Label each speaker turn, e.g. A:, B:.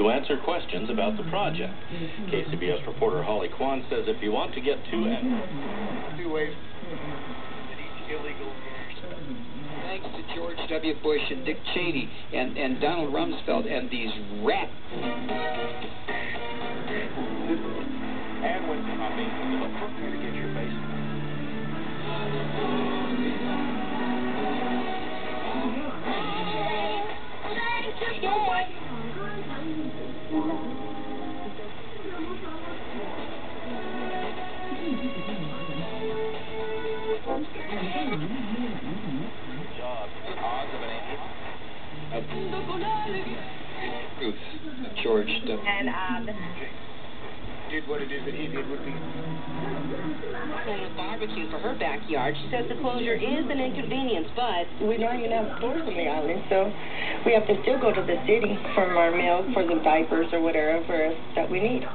A: office to answer questions about the project. KCBS reporter Holly Quan says if you want to get to and
B: two ways illegal
C: Thanks to George W. Bush and Dick Cheney and, and Donald Rumsfeld and these rat. Ruth, George W.
D: And uh, the
B: did what it is that he did would be
D: plan a barbecue for her backyard. She says the closure is an inconvenience, but
E: We don't even have stores on the island, so we have to still go to the city for our milk, for the diapers, or whatever that we need.